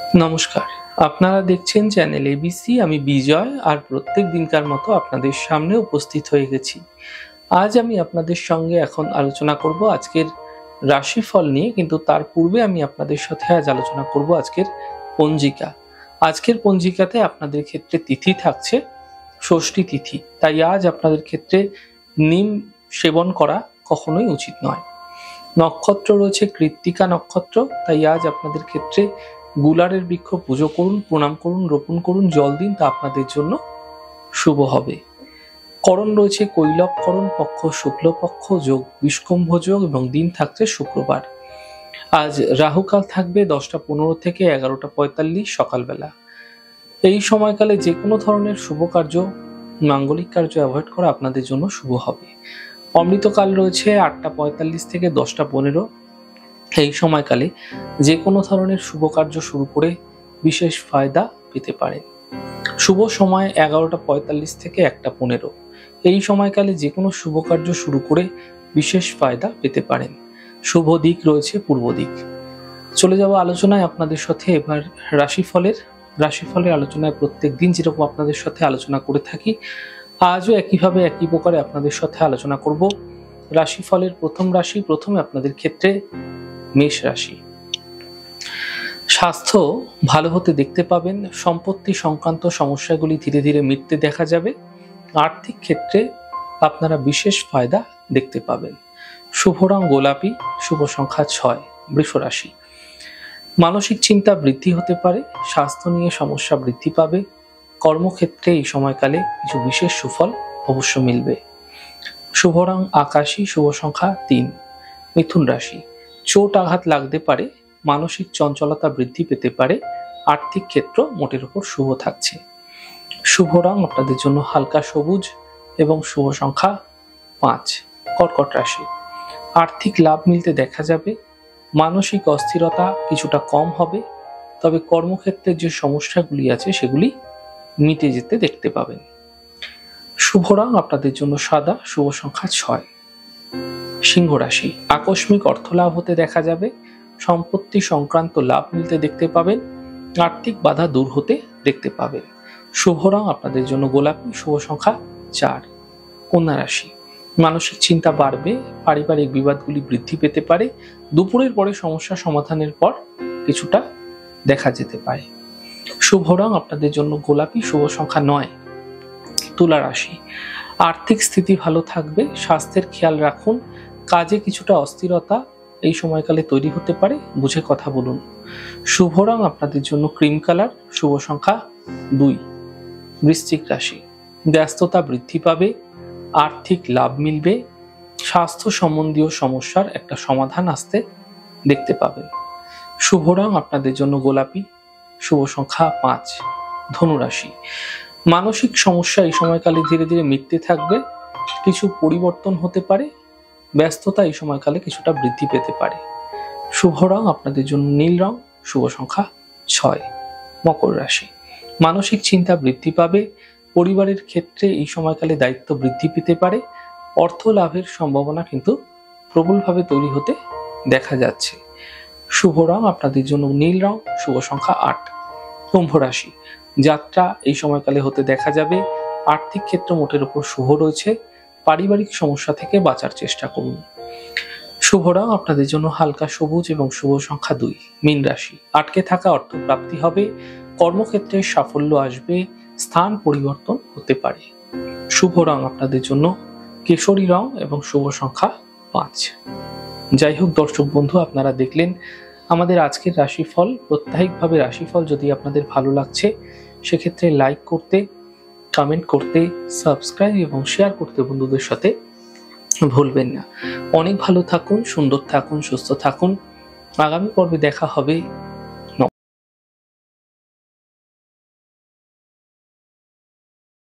নমস্কার। আপনারা দেখছেন চ্যানেল এবিসি আমি বিজয়, আর প্রত্যেক দিনকার মতো আপনাদের সামনে উপস্থিত হয়ে গেছি। আজ আমি আপনাদের সঙ্গে এখন আলোচনা করব আজকের রাশিফল নিয়ে, কিন্তু তার পূর্বে আমি আপনাদের সাথে আজ আলোচনা করব আজকের পঞ্জিকা। আজকের পঞ্জিকাতে আপনাদের ক্ষেত্রে তিথি থাকছে, ষষ্ঠী তিথি। তাই আজ আপনাদের ক্ষেত্রে নিম সেবন করা কখনোই উচিত নয়। নক্ষত্র রয়েছে কৃত্তিকা নক্ষত্র, তাই আজ আপনাদের ক্ষেত্রে গুলারের বৃক্ষ পুজো করুন, প্রণাম করুন, রোপণ করুন, জল দিন, তা আপনাদের জন্য শুভ হবে। করণ রয়েছে কৈলক করণ, পক্ষ শুক্লপক্ষ যোগ বিষ্কম্ভ যোগ এবং দিন থাকছে শুক্রবার। আজ রাহুকাল থাকবে দশটা পনেরো থেকে এগারোটা পঁয়তাল্লিশ সকালবেলা। এই সময়কালে যে কোনো ধরনের শুভ কার্য, মাঙ্গলিক কার্য অ্যাভয়েড করা আপনাদের জন্য শুভ হবে। অমৃতকাল রয়েছে আটটা পঁয়তাল্লিশ থেকে দশটা পনেরো। এই সময়কালে যে কোনো ধরনের শুভ কার্য শুরু করে বিশেষ ফায়দা পেতে পারেন শুভ সময় এগারোটা পঁয়তাল্লিশ থেকে একটা পনেরো। এই সময়কালে যে কোনো শুভ কার্য শুরু করে বিশেষ ফায়দা পেতে পারেন। শুভ দিক রয়েছে পূর্ব দিক। চলে যাওয়া আলোচনায় আপনাদের সাথে। এবার রাশিফলের রাশিফলের আলোচনায় প্রত্যেক দিন যেরকম আপনাদের সাথে আলোচনা করে থাকি, আজও একইভাবে একই প্রকারে আপনাদের সাথে আলোচনা করব। রাশিফলের প্রথম রাশি, প্রথমে আপনাদের ক্ষেত্রে মেষ রাশি। স্বাস্থ্য ভালো হতে দেখতে পাবেন, সম্পত্তি সংক্রান্ত সমস্যাগুলি ধীরে ধীরে মিটতে দেখা যাবে। আর্থিক ক্ষেত্রে আপনারা বিশেষ ফায়দা দেখতে পাবেন। শুভ রং গোলাপি, শুভ সংখ্যা ছয়, বৃষ রাশি। মানসিক চিন্তা বৃদ্ধি হতে পারে, স্বাস্থ্য নিয়ে সমস্যা বৃদ্ধি পাবে। কর্মক্ষেত্রে এই সময়কালে কিছু বিশেষ সুফল অবশ্য মিলবে। শুভ রং আকাশী, শুভ সংখ্যা তিন, মিথুন রাশি। চোট আঘাত লাগতে পারে, মানসিক চঞ্চলতা বৃদ্ধি পেতে পারে, আর্থিক ক্ষেত্র মোটের উপর শুভ থাকছে। শুভ রং আপনাদের জন্য হালকা সবুজ এবং শুভ সংখ্যা পাঁচ, কর্কট রাশি। আর্থিক লাভ মিলতে দেখা যাবে, মানসিক অস্থিরতা কিছুটা কম হবে, তবে কর্মক্ষেত্রের যে সমস্যাগুলি আছে সেগুলি মিটে যেতে দেখতে পাবেন। শুভ রং আপনাদের জন্য সাদা, শুভ সংখ্যা ছয়। সিংহ রাশি। আকস্মিক অর্থ লাভ হতে দেখা যাবে। সম্পত্তি সংক্রান্ত লাভ মিলতে দেখতে পাবেন। আর্থিক বাধা দূর হতে দেখতে পাবেন। শুভ রং আপনাদের জন্য গোলাপি। শুভ সংখ্যা চার। কন্যা রাশি। মানসিক চিন্তা বাড়বে। পারিবারিক বিবাদগুলি বৃদ্ধি পেতে পারে। দুপুরের পরে সমস্যা সমাধানের পর কিছুটা দেখা যেতে পারে। শুভ রং আপনাদের জন্য গোলাপি। শুভ সংখ্যা নয়। তুলা রাশি। আর্থিক স্থিতি ভালো থাকবে। স্বাস্থ্যের খেয়াল রাখুন। কাজে কিছুটা অস্থিরতা এই সময়কালে তৈরি হতে পারে, বুঝে কথা বলুন। শুভ রং আপনাদের জন্য ক্রিম কালার, শুভ সংখ্যা দুই। বৃশ্চিক রাশি, ব্যস্ততা বৃদ্ধি পাবে, আর্থিক লাভ মিলবে, স্বাস্থ্য সম্বন্ধীয় সমস্যার একটা সমাধান আসতে দেখতে পাবেন শুভ রং আপনাদের জন্য গোলাপি, শুভ সংখ্যা পাঁচ। ধনুরাশি, মানসিক সমস্যা এই সময়কালে ধীরে ধীরে মিটতে থাকবে, কিছু পরিবর্তন হতে পারে ব্যস্ততা এই সময়কালে কিছুটা বৃদ্ধি পেতে পারে। শুভ রং আপনাদের জন্য নীল রং, শুভ সংখ্যা ছয়, মকর রাশি। মানসিক চিন্তা বৃদ্ধি পাবে, পরিবারের ক্ষেত্রে এই সময়কালে দায়িত্ব বৃদ্ধি পেতে পারে, অর্থ লাভের সম্ভাবনা কিন্তু প্রবলভাবে তৈরি হতে দেখা যাচ্ছে। শুভ রং আপনাদের জন্য নীল রং, শুভ সংখ্যা আট, কুম্ভ রাশি। যাত্রা এই সময়কালে হতে দেখা যাবে, আর্থিক ক্ষেত্র মোটের উপর শুভ রয়েছে পারিবারিক সমস্যা থেকে বাঁচার চেষ্টা করুন। শুভ রং আপনাদের জন্য হালকা সবুজ এবং শুভ সংখ্যা দুই। মীন রাশি, আটকে থাকা অর্থ প্রাপ্তি হবে, কর্মক্ষেত্রে সাফল্য আসবে, স্থান পরিবর্তন হতে পারে। শুভ রং আপনাদের জন্য কেশরী রং এবং শুভ সংখ্যা পাঁচ। যাই হোক, দর্শক বন্ধু, আপনারা দেখলেন আমাদের আজকের রাশিফল। প্রত্যাহিকভাবে রাশিফল যদি আপনাদের ভালো লাগছে, সেক্ষেত্রে লাইক করতে কমেন্ট করতে সাবস্ক্রাইব এবং শেয়ার করতে বন্ধুদের সাথে ভুলবেন না। অনেক ভালো থাকুন, সুন্দর থাকুন, সুস্থ থাকুন। আগামী পর্বে দেখা হবে।